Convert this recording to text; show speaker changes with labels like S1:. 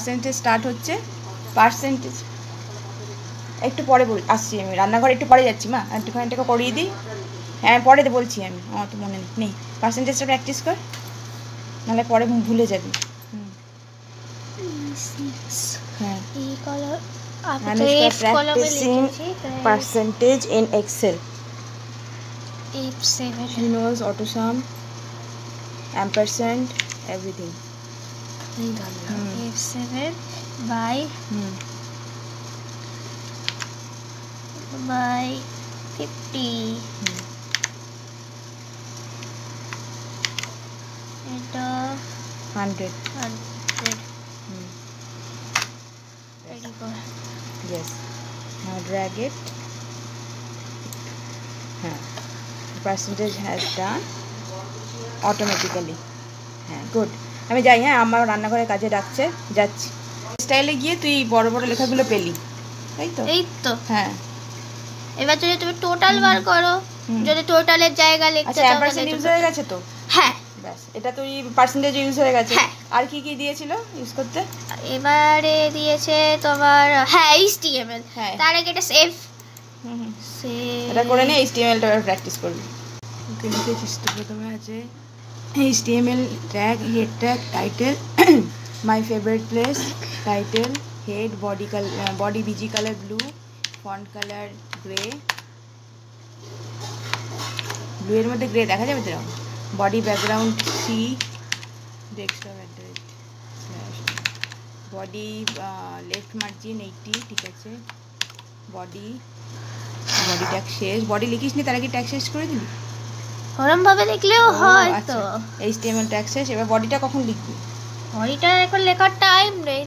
S1: Percentage start হচ্ছে percentage একটু পরে বল আসছি আমি। রান্নাঘরে একটু পরে যাচ্ছি মা। একটুখানি টাকা করিয়ে দিই। হ্যাঁ পরে বলছি আমি। আমার তো মনে নেই। পার্সেন্টেজটা প্র্যাকটিস কর। নাহলে পরে ভুলে যাবি। হ্যাঁ। Percentage
S2: in Excel
S1: he knows auto Hmm.
S2: f seven by
S1: hmm.
S2: by fifty.
S1: Hmm.
S2: Enter
S1: hundred.
S2: Hundred. Ready go.
S1: Yes. Now drag it. Huh. The percentage has done automatically. Huh. Good. আমি যাই হ্যাঁ আমার রান্নাঘরে কাজে ডাকছে যাচ্ছি। স্টাইলে গিয়ে তুই বড় বড় লেখাগুলো পেলি তাই তো?
S2: এই তো।
S1: হ্যাঁ।
S2: এবার যদি তুমি টোটাল বার করো যদি টোটালের জায়গা লিখতে
S1: আচ্ছা
S2: চাও তাহলে
S1: ইউজ হয়ে গেছে তো?
S2: হ্যাঁ।
S1: ব্যাস এটা তুই পার্সেন্টেজ ইউজ হয়ে গেছে।
S2: হ্যাঁ।
S1: আর কি কি দিয়েছিল ইউজ করতে?
S2: এবারে দিয়েছে তোমার হ্যাঁ এইচটিএমএল
S1: হ্যাঁ।
S2: তার আগে এটা সেভ
S1: হুম এটা করে নে এইচটিএমএলটা প্র্যাকটিস করবি। লিখেছিস তো প্রথমে আছে HTML tag head tag title my favourite place title head body colour body BG colour blue font colour grey blue এর মধ্যে গ্রে দেখা যাবে তো body background C desktop at the body left margin eighty ঠিক আছে? Body body tag শেষ। Body লিখিস নি তার আগে ট্যাগ শেষ করে দিবি?
S2: ওরম ভাবে লিখলেও হয় তো।
S1: এইচটিএমএল ট্যাগ শেষ এবার বডিটা কখন লিখবি?
S2: বডিটা এখন লেখার টাইম নেই।